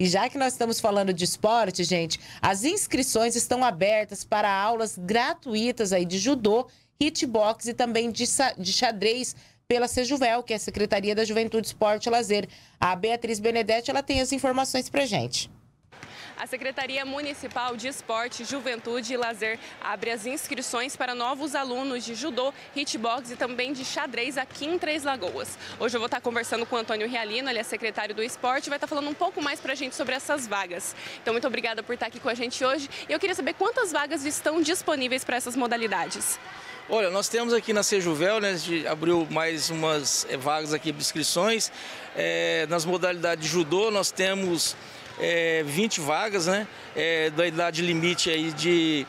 E já que nós estamos falando de esporte, gente, as inscrições estão abertas para aulas gratuitas aí de judô, hitbox e também de, de xadrez pela Sejuvel, que é a Secretaria da Juventude, Esporte e Lazer. A Beatriz Benedetti, ela tem as informações para gente. A Secretaria Municipal de Esporte, Juventude e Lazer abre as inscrições para novos alunos de judô, hitbox e também de xadrez aqui em Três Lagoas. Hoje eu vou estar conversando com o Antônio Realino, ele é secretário do esporte vai estar falando um pouco mais para a gente sobre essas vagas. Então, muito obrigada por estar aqui com a gente hoje. E eu queria saber quantas vagas estão disponíveis para essas modalidades. Olha, nós temos aqui na Sejuvel, né, a gente abriu mais umas eh, vagas aqui de inscrições. É, nas modalidades de judô, nós temos é, 20 vagas, né? É, da idade limite aí de,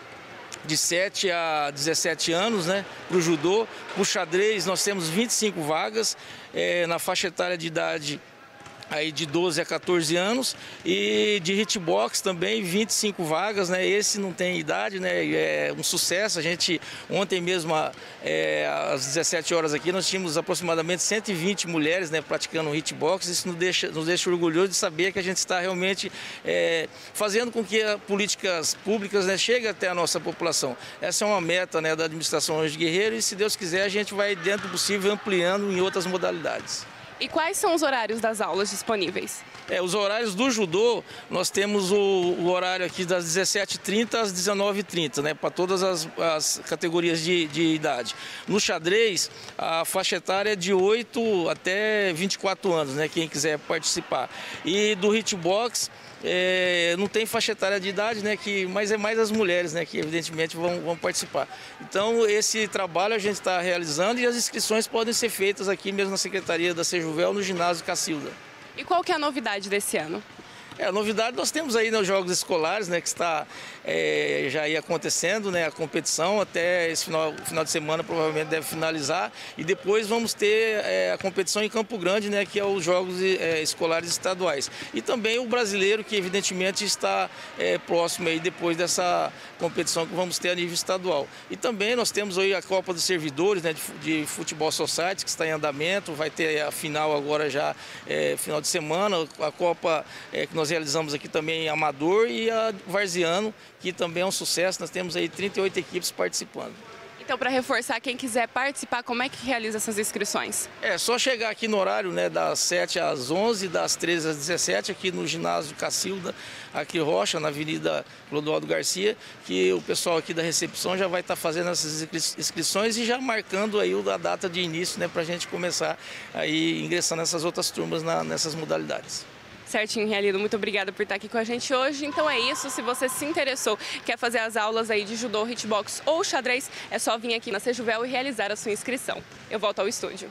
de 7 a 17 anos, né? Para o judô. Para o xadrez, nós temos 25 vagas. É, na faixa etária de idade aí de 12 a 14 anos e de hitbox também 25 vagas, né? Esse não tem idade, né? É um sucesso. A gente ontem mesmo é, às 17 horas aqui nós tínhamos aproximadamente 120 mulheres, né, praticando hitbox. Isso nos deixa nos deixa orgulhoso de saber que a gente está realmente é, fazendo com que as políticas públicas né, cheguem até a nossa população. Essa é uma meta, né, da administração de Guerreiro e se Deus quiser a gente vai dentro do possível ampliando em outras modalidades. E quais são os horários das aulas disponíveis? É, os horários do judô, nós temos o, o horário aqui das 17h30 às 19h30, né, para todas as, as categorias de, de, idade. No xadrez, a faixa etária é de 8 até 24 anos, né, quem quiser participar. E do hitbox, é, não tem faixa etária de idade, né, que, mas é mais as mulheres né, que evidentemente vão, vão participar. Então esse trabalho a gente está realizando e as inscrições podem ser feitas aqui mesmo na Secretaria da Sejuvel, no ginásio Cacilda. E qual que é a novidade desse ano? É, a novidade nós temos aí nos Jogos Escolares, né, que está é, já aí acontecendo, né, a competição até esse final, final de semana provavelmente deve finalizar e depois vamos ter é, a competição em Campo Grande, né, que é os Jogos é, Escolares Estaduais. E também o brasileiro que evidentemente está é, próximo aí depois dessa competição que vamos ter a nível estadual. E também nós temos aí a Copa dos Servidores, né, de, de Futebol Society, que está em andamento, vai ter a final agora já é, final de semana, a Copa é, que nós realizamos aqui também Amador e a Varziano, que também é um sucesso. Nós temos aí 38 equipes participando. Então, para reforçar, quem quiser participar, como é que realiza essas inscrições? É só chegar aqui no horário né, das 7 às 11, das 13 às 17, aqui no ginásio Cacilda, aqui Rocha, na Avenida Clodoaldo Garcia, que o pessoal aqui da recepção já vai estar tá fazendo essas inscrições e já marcando aí a data de início né, para a gente começar aí ingressar nessas outras turmas, na, nessas modalidades. Certinho, Realido, muito obrigada por estar aqui com a gente hoje. Então é isso, se você se interessou, quer fazer as aulas aí de judô, hitbox ou xadrez, é só vir aqui na Sejuvel e realizar a sua inscrição. Eu volto ao estúdio.